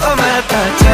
Oh, my touch.